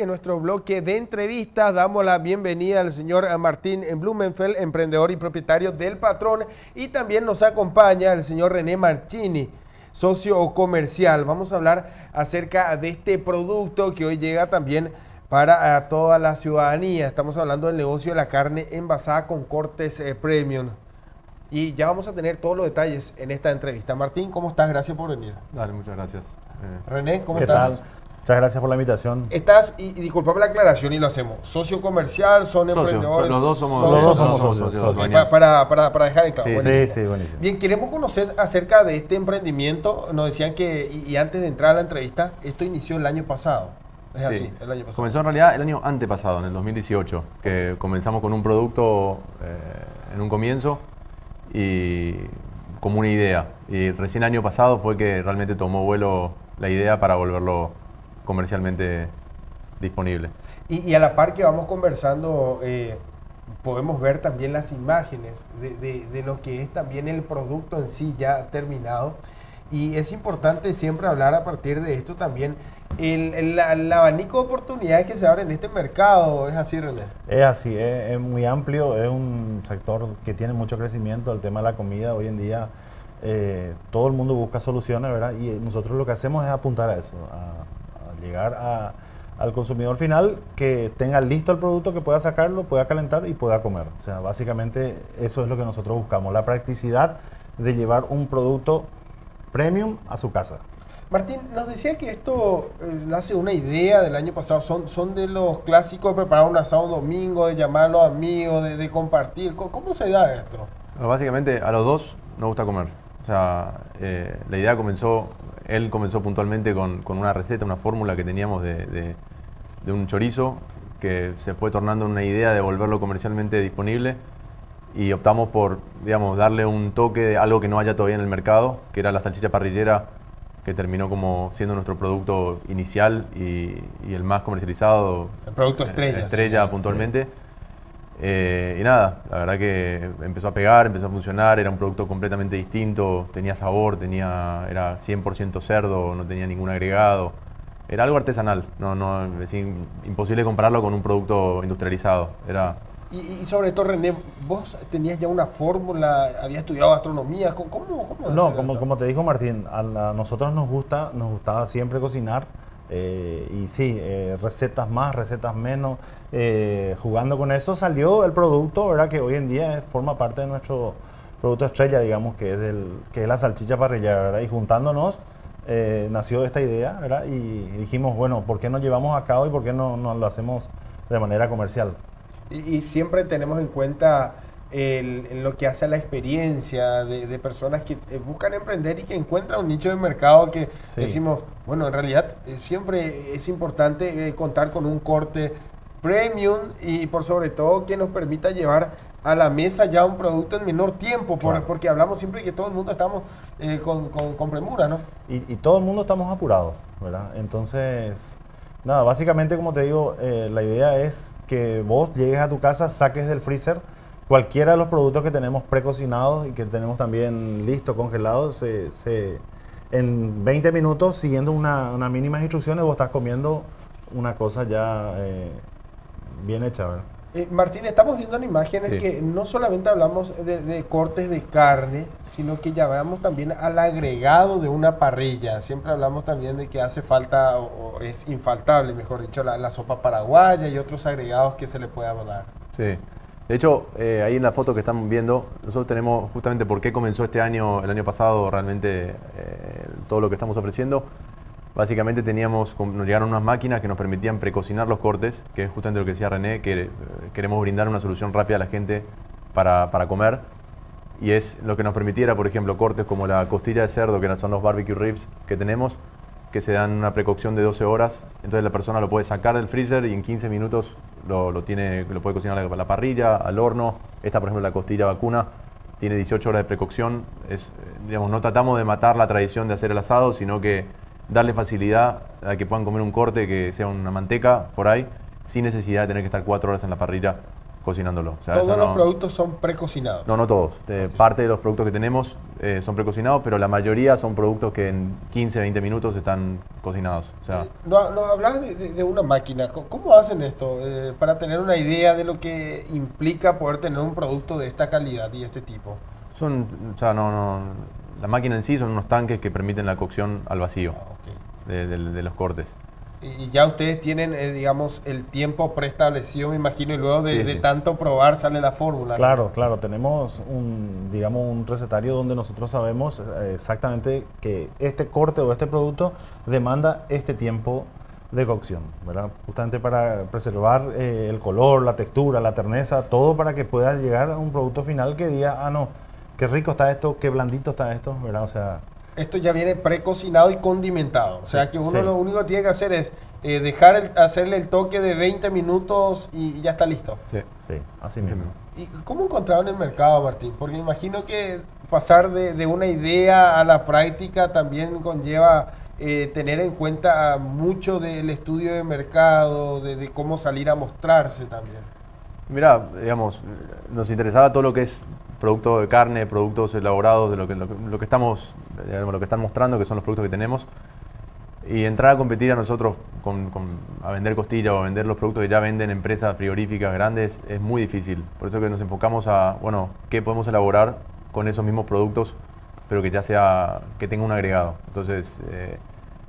En nuestro bloque de entrevistas damos la bienvenida al señor Martín Blumenfeld, emprendedor y propietario del Patrón, y también nos acompaña el señor René Marchini, socio comercial. Vamos a hablar acerca de este producto que hoy llega también para eh, toda la ciudadanía. Estamos hablando del negocio de la carne envasada con cortes eh, premium. Y ya vamos a tener todos los detalles en esta entrevista. Martín, ¿cómo estás? Gracias por venir. Dale, muchas gracias. Eh, René, ¿cómo ¿Qué estás? tal? Muchas gracias por la invitación. Estás, y, y disculpame la aclaración y lo hacemos, socio comercial, son Socio, emprendedores. los dos somos- los dos socios, para, para, para dejar en claro. Sí, Sí, buenísimo. sí, buenísimo. Bien, queremos conocer acerca de este emprendimiento. Nos decían que, y, y antes de entrar a la entrevista, esto inició el año pasado. Es Sí. así, el año pasado. Comenzó en realidad el año antepasado, en el 2018, que comenzamos con un producto eh, en un comienzo y como una idea. Y recién el año pasado fue que realmente tomó vuelo la idea para volverlo comercialmente disponible. Y, y a la par que vamos conversando, eh, podemos ver también las imágenes de, de- de lo que es también el producto en sí ya terminado. Y es importante siempre hablar a partir de esto también el, el- la- el abanico de oportunidades que se abre en este mercado. ¿Es así, René? Es así, es, es muy amplio, es un sector que tiene mucho crecimiento, el tema de la comida hoy en día. eh, todo el mundo busca soluciones, ¿verdad? Y nosotros lo que hacemos es apuntar a eso, a llegar a- al consumidor final que tenga listo el producto, que pueda sacarlo, pueda calentar y pueda comer. O sea, básicamente eso es lo que nosotros buscamos, la practicidad de llevar un producto premium a su casa. Martín, nos decía que esto eh, nace una idea del año pasado. Son, son de los clásicos de preparar un asado un domingo, de llamar a los amigos, de, de compartir. ¿Cómo, cómo se da esto? Básicamente a los dos nos gusta comer. O sea, eh, la idea comenzó, él comenzó puntualmente con, con una receta, una fórmula que teníamos de, de- de un chorizo que se fue tornando una idea de volverlo comercialmente disponible y optamos por, digamos, darle un toque de algo que no haya todavía en el mercado, que era la salchicha parrillera, que terminó como siendo nuestro producto inicial y, y el más comercializado. El producto eh, estrella. Estrella sí. puntualmente. Eh, y nada, la verdad que empezó a pegar, empezó a funcionar, era un producto completamente distinto, tenía sabor, tenía, era 100% cerdo, no tenía ningún agregado. Era algo artesanal, no, no, es in- imposible compararlo con un producto industrializado. Era, Y, y sobre todo, René, vos tenías ya una fórmula, habías estudiado gastronomía. ¿Cómo, cómo, No, como, como te dijo Martín, a, la- nosotros nos gusta, nos gustaba siempre cocinar. Eh, y sí, eh, recetas más, recetas menos. eh, jugando con eso salió el producto, ¿verdad? Que hoy en día forma parte de nuestro producto estrella, digamos, que es, del, que es la salchicha parrillera, ¿verdad? Y juntándonos nació esta idea, ¿verdad? Y dijimos, bueno, ¿por qué no llevamos a cabo y por qué no, no lo hacemos de manera comercial? Y siempre tenemos en cuenta el- en lo que hace a la experiencia de, de personas que eh, buscan emprender y que encuentran un nicho de mercado que Sí. decimos, bueno, en realidad eh, siempre es importante eh, contar con un corte premium y por sobre todo que nos permita llevar a la mesa ya un producto en menor tiempo, por- Claro. porque hablamos siempre que todo el mundo estamos eh, con, con- con premura, ¿no? Y, y todo el mundo estamos apurados, ¿verdad? Entonces, nada, básicamente como te digo, eh, la idea es que vos llegues a tu casa, saques del freezer cualquiera de los productos que tenemos precocinados y que tenemos también listos, congelados, se, se- en 20 minutos, siguiendo una, unas mínimas instrucciones, vos estás comiendo una cosa ya eh, bien hecha, ¿verdad? Eh, Martín, estamos viendo en imágenes Sí. que no solamente hablamos de, de cortes de carne, sino que ya vamos también al agregado de una parrilla. Siempre hablamos también de que hace falta, o, o es infaltable, mejor dicho, la, la sopa paraguaya y otros agregados que se le pueda dar. Sí. De hecho, eh, ahí en la foto que están viendo, nosotros tenemos justamente por qué comenzó este año, el año pasado, realmente eh, todo lo que estamos ofreciendo. Básicamente teníamos, nos llegaron unas máquinas que nos permitían precocinar los cortes, que es justamente lo que decía René, que eh, queremos brindar una solución rápida a la gente para, para comer. Y es lo que nos permitiera, por ejemplo, cortes como la costilla de cerdo, que son los barbecue ribs que tenemos, que se dan una precocción de 12 horas. Entonces la persona lo puede sacar del freezer y en 15 minutos lo, tiene, lo puede cocinar a la, a la parrilla, al horno. Esta, por ejemplo, la costilla vacuna, tiene 18 horas de precocción. Es, eh, digamos, no tratamos de matar la tradición de hacer el asado, sino que darle facilidad a que puedan comer un corte que sea una manteca por ahí, sin necesidad de tener que estar 4 horas en la parrilla cocinándolo. O sea, Todos los productos son precocinados. No, no todos. Parte de los productos que tenemos eh, son precocinados, pero la mayoría son productos que en 15, 20 minutos están cocinados. O sea, Eh, No, no hablas de, de- de una máquina. ¿Cómo hacen esto? Eh, para tener una idea de lo que implica poder tener un producto de esta calidad y este tipo. son, o sea, no, no, la máquina en sí son unos tanques que permiten la cocción al vacío Ah, de los cortes. Y ya ustedes tienen, eh, digamos, el tiempo preestablecido, me imagino, y luego de, Sí, de sí. tanto probar sale la fórmula. ¿no? Claro, claro, tenemos un, digamos, un recetario donde nosotros sabemos eh, exactamente que este corte o este producto demanda este tiempo de cocción, ¿verdad? Justamente para preservar eh, el color, la textura, la terneza, todo para que pueda llegar a un producto final que diga, ah, no, qué rico está esto, qué blandito está esto, ¿verdad? O sea, Esto ya viene precocinado y condimentado. O sea Sí, que uno sí. lo único que tiene que hacer es eh, dejar el- hacerle el toque de 20 minutos y ya está listo. Sí. sí, así Sí, mismo. mismo. ¿Y cómo encontraron el mercado, Martín? Porque imagino que pasar de, de una idea a la práctica también conlleva eh, tener en cuenta mucho del estudio de mercado, de, de cómo salir a mostrarse también. Mira, digamos, nos interesaba todo lo que es producto de carne, productos elaborados, de lo que, lo lo que estamos, digamos, lo que están mostrando, que son los productos que tenemos. Y entrar a competir a nosotros con, con- a vender costilla o a vender los productos que ya venden empresas frigoríficas grandes es muy difícil. Por eso que nos enfocamos a, bueno, qué podemos elaborar con esos mismos productos, pero que ya sea, que tenga un agregado. Entonces, eh,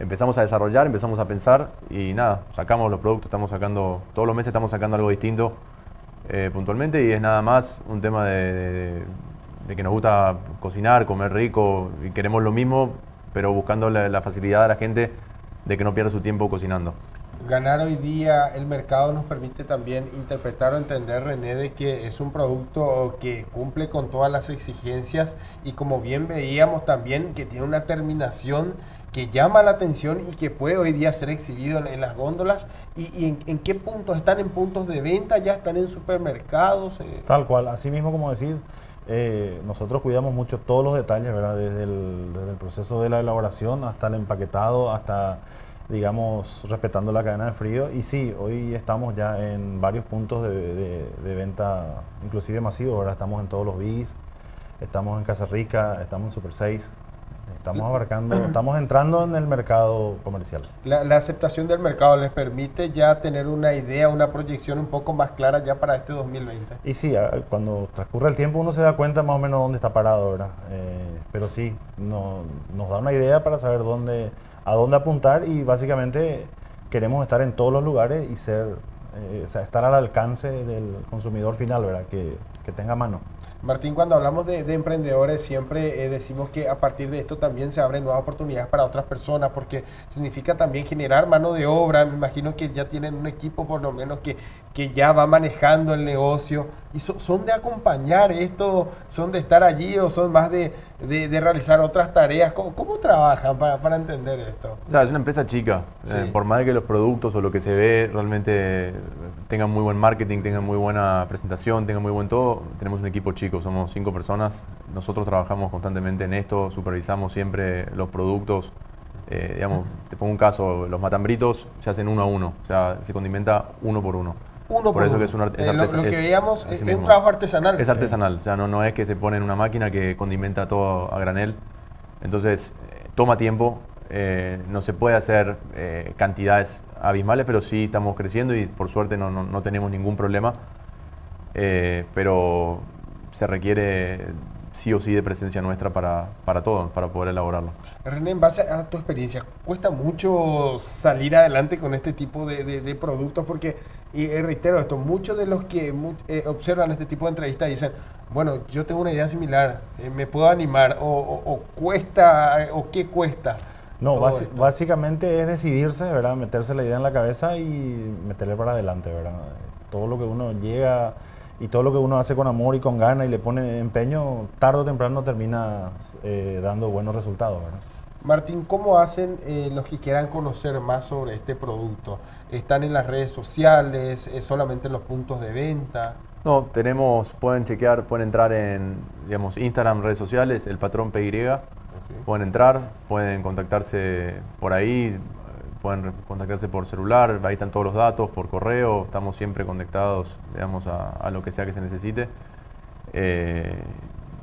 empezamos a desarrollar, empezamos a pensar y nada, sacamos los productos, estamos sacando, todos los meses estamos sacando algo distinto eh, puntualmente y es nada más un tema de, que nos gusta cocinar, comer rico y queremos lo mismo, pero buscando la, la facilidad a la gente de que no pierda su tiempo cocinando. Ganar hoy día el mercado nos permite también interpretar o entender, René, de que es un producto que cumple con todas las exigencias y como bien veíamos también que tiene una terminación que llama la atención y que puede hoy día ser exhibido en, las góndolas. ¿Y, en, qué puntos? ¿Están en puntos de venta? ¿Ya están en supermercados? Eh, Tal cual, así mismo como decís, eh, nosotros cuidamos mucho todos los detalles, ¿verdad? Desde el, proceso de la elaboración hasta el empaquetado, hasta, digamos, respetando la cadena de frío. Y sí, hoy estamos ya en varios puntos de, venta, inclusive masivos, ¿verdad? Estamos en todos los BIS, estamos en Casa Rica, estamos en Super 6, estamos abarcando, estamos entrando en el mercado comercial. la, la aceptación del mercado les permite ya tener una idea, una proyección un poco más clara ya para este 2020. Y sí, cuando transcurre el tiempo uno se da cuenta más o menos dónde está parado, ¿verdad? Eh, pero sí, no- nos da una idea para saber dónde, a dónde apuntar y básicamente queremos estar en todos los lugares y ser, eh, o sea, estar al alcance del consumidor final, ¿verdad? Que, que tenga mano. Martín, cuando hablamos de, de emprendedores, siempre eh, decimos que a partir de esto también se abren nuevas oportunidades para otras personas, porque significa también generar mano de obra. Me imagino que ya tienen un equipo, por lo menos, que, que ya va manejando el negocio. ¿Y so- son de acompañar esto? ¿Son de estar allí o son más de, de- de realizar otras tareas? ¿Cómo, cómo trabajan para, para entender esto? O sea, es una empresa chica. Sí. Eh, por más que los productos o lo que se ve realmente eh, tengan muy buen marketing, tengan muy buena presentación, tengan muy buen todo, tenemos un equipo chico, somos cinco personas. Nosotros trabajamos constantemente en esto, supervisamos siempre los productos. Eh, digamos, te pongo un caso, los matambritos se hacen uno a uno, o sea, se condimenta uno por uno. Uno Por eso uno. que es un Eh, lo, que veíamos así es, es un trabajo artesanal. Es artesanal, o sea, no, no es que se pone en una máquina que condimenta todo a granel. Entonces, eh, toma tiempo, eh, no se puede hacer eh, cantidades abismales, pero sí estamos creciendo y por suerte no, no- no tenemos ningún problema. Eh, pero se requiere sí o sí de presencia nuestra para, para todo, para poder elaborarlo. René, en base a tu experiencia, ¿cuesta mucho salir adelante con este tipo de, de- de productos? Porque, y eh, reitero esto, muchos de los que eh, observan este tipo de entrevistas dicen, bueno, yo tengo una idea similar, eh, me puedo animar, o, o- o cuesta, eh, o qué cuesta. No, básicamente es decidirse, ¿verdad? Meterse la idea en la cabeza y meterle para adelante, ¿verdad? Todo lo que uno llega y todo lo que uno hace con amor y con ganas y le pone empeño, tarde o temprano termina dando buenos resultados, ¿verdad? Martín, ¿cómo hacen los que quieran conocer más sobre este producto? ¿Están en las redes sociales, eh, solamente en los puntos de venta? No, tenemos, pueden chequear, pueden entrar en, digamos, Instagram, redes sociales, el patrón PY. Pueden entrar, pueden contactarse por ahí, pueden contactarse por celular, ahí están todos los datos, por correo, estamos siempre conectados, digamos, a, lo que sea que se necesite. Eh,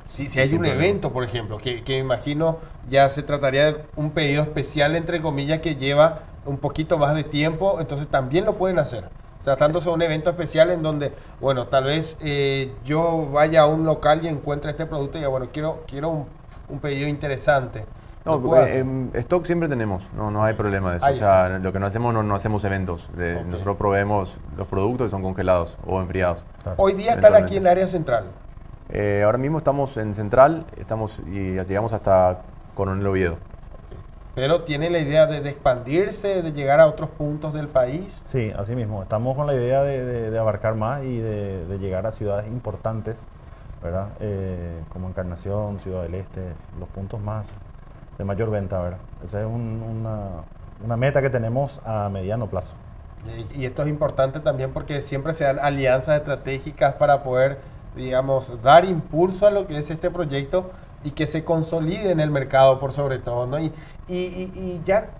sí, si hay un evento, por ejemplo, que, que imagino ya se trataría de un pedido especial, entre comillas, que lleva un poquito más de tiempo, entonces también lo pueden hacer. Tratándose de un evento especial en donde, bueno, tal vez eh, yo vaya a un local y encuentre este producto y ya, bueno, quiero, quiero un, pedido interesante. No, en stock siempre tenemos, no, no hay problema de eso. o sea, lo que no hacemos, no, no hacemos eventos. Nosotros proveemos los productos que son congelados o enfriados. Hoy día están aquí en el área central. Eh, ahora mismo estamos en Central estamos y llegamos hasta Coronel Oviedo. Pero tiene la idea de, expandirse, de llegar a otros puntos del país. Sí, así mismo. Estamos con la idea de, abarcar más y de, llegar a ciudades importantes, ¿verdad? Eh, como Encarnación, Ciudad del Este, los puntos más de mayor venta, ¿verdad? Esa es una, meta que tenemos a mediano plazo. Y, esto es importante también porque siempre se dan alianzas estratégicas para poder, digamos, dar impulso a lo que es este proyecto y que se consolide en el mercado por sobre todo, ¿no? Y, y, ya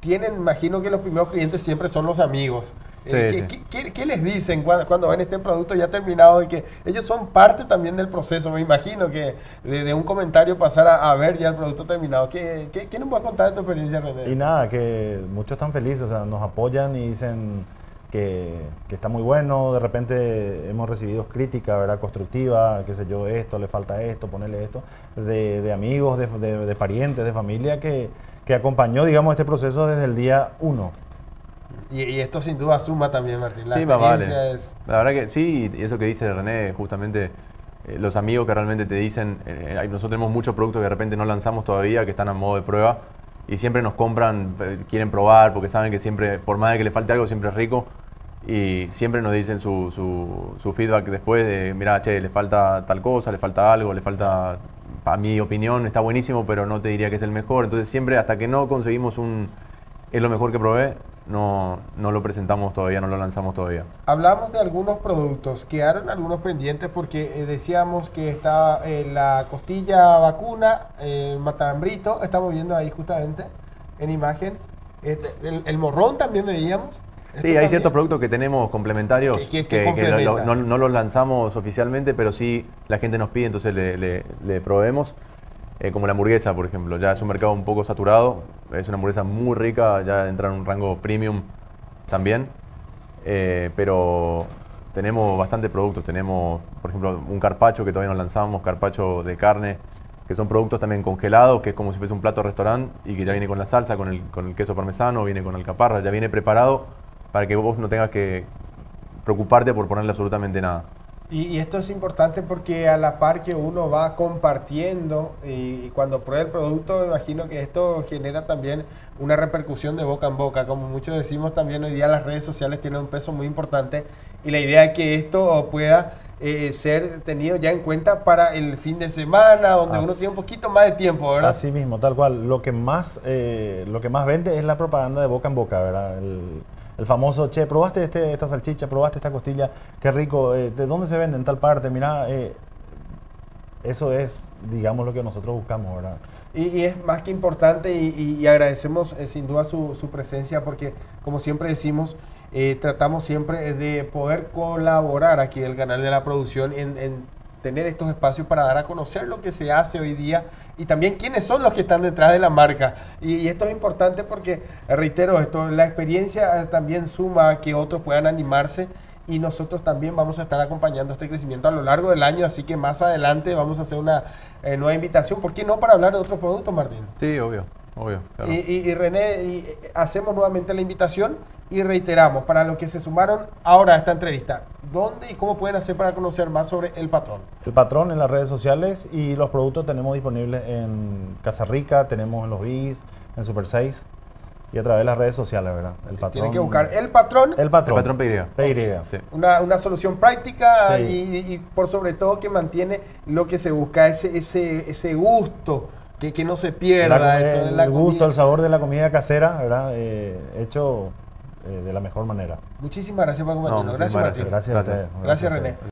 tienen, imagino que los primeros clientes siempre son los amigos. Eh, ¿qué, les dicen cuando, ven este producto ya terminado? Y que ellos son parte también del proceso. Me imagino que de, un comentario pasar a, ver ya el producto terminado. ¿Qué, qué, nos a contar de tu experiencia, René? Y nada, que muchos están felices, o sea, nos apoyan y dicen que, está muy bueno. De repente hemos recibido crítica, ¿verdad? Constructiva, qué sé yo, esto, le falta esto, ponerle esto, de, amigos, de, parientes, de familia que, que acompañó, digamos, este proceso desde el día uno. Y, esto sin duda suma también, Martín. La sí, vale. es... La verdad que sí, y eso que dice René, justamente eh, los amigos que realmente te dicen, eh, nosotros tenemos muchos productos que de repente no lanzamos todavía, que están a modo de prueba, y siempre nos compran, eh, quieren probar, porque saben que siempre, por más de que le falte algo, siempre es rico. Y siempre nos dicen su, su, feedback después de, mira, che, le falta tal cosa, le falta algo, le falta, a mi opinión, está buenísimo, pero no te diría que es el mejor. Entonces siempre hasta que no conseguimos un, es lo mejor que probé, no, no lo presentamos todavía, no lo lanzamos todavía. Hablamos de algunos productos, quedaron algunos pendientes porque eh, decíamos que está eh, la costilla vacuna, el matambrito, estamos viendo ahí justamente en imagen. Este, el, morrón también veíamos. Sí, hay ciertos productos que tenemos complementarios que, no, los lanzamos oficialmente, pero sí la gente nos pide, entonces le, le, le proveemos. Eh, como la hamburguesa, por ejemplo. Ya es un mercado un poco saturado, es una hamburguesa muy rica, ya entra en un rango premium también, eh, pero tenemos bastante productos. Tenemos, por ejemplo, un carpacho que todavía no lanzamos, carpacho de carne, que son productos también congelados, que es como si fuese un plato de restaurante y que ya viene con la salsa, con el, con el queso parmesano, viene con alcaparra, ya viene preparado para que vos no tengas que preocuparte por ponerle absolutamente nada. Y, esto es importante porque a la par que uno va compartiendo y, cuando prueba el producto, imagino que esto genera también una repercusión de boca en boca. Como muchos decimos, también hoy día las redes sociales tienen un peso muy importante y la idea es que esto pueda eh, ser tenido ya en cuenta para el fin de semana, donde uno tiene un poquito más de tiempo, ¿verdad? Así mismo, tal cual. Lo que más, eh, lo que más vende es la propaganda de boca en boca, ¿verdad? El, el famoso, che, probaste este, esta salchicha, probaste esta costilla, qué rico, eh, ¿de dónde se vende? En tal parte, mira, eh, eso es, digamos, lo que nosotros buscamos, ¿verdad? Y, es más que importante y, agradecemos eh, sin duda su, presencia porque, como siempre decimos, tratamos siempre de poder colaborar aquí del canal de la producción en tener estos espacios para dar a conocer lo que se hace hoy día y también quiénes son los que están detrás de la marca. Y, esto es importante porque, reitero, esto, la experiencia también suma a que otros puedan animarse y nosotros también vamos a estar acompañando este crecimiento a lo largo del año, así que más adelante vamos a hacer una eh, nueva invitación. ¿Por qué no para hablar de otros productos, Martín? Sí, obvio. Obvio, y, René, y eh, hacemos nuevamente la invitación y reiteramos para los que se sumaron ahora a esta entrevista, ¿dónde y cómo pueden hacer para conocer más sobre el patrón? El patrón en las redes sociales y los productos tenemos disponibles en Casa Rica, tenemos en los BIS, en Super 6 y a través de las redes sociales, ¿verdad? El patrón. Tienen que buscar el patrón. El patrón. El patrón PY. Una, una, solución práctica y, por sobre todo que mantiene lo que se busca, ese, ese, ese gusto que, no se pierda eso el gusto, el sabor de la comida casera, ¿verdad? Eh, hecho eh, de la mejor manera. Muchísimas gracias por acompañarnos. gracias, Martín. Gracias, gracias, gracias, René.